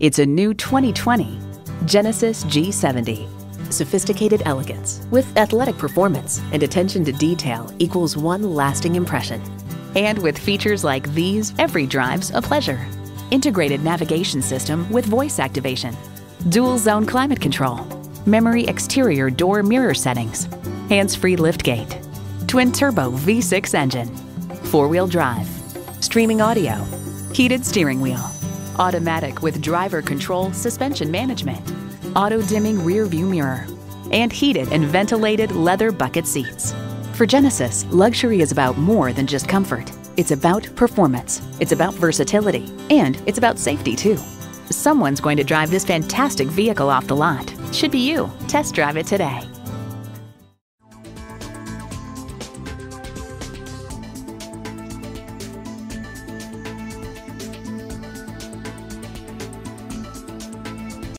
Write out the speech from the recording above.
It's a new 2020 Genesis G70. Sophisticated elegance with athletic performance and attention to detail equals one lasting impression. And with features like these, every drive's a pleasure. Integrated navigation system with voice activation, dual zone climate control, memory exterior door mirror settings, hands-free liftgate, twin turbo V6 engine, four-wheel drive, streaming audio, heated steering wheel, automatic with driver control suspension management, auto dimming rear view mirror, and heated and ventilated leather bucket seats. For Genesis, luxury is about more than just comfort. It's about performance, it's about versatility, and it's about safety too. Someone's going to drive this fantastic vehicle off the lot. Should be you. Test drive it today.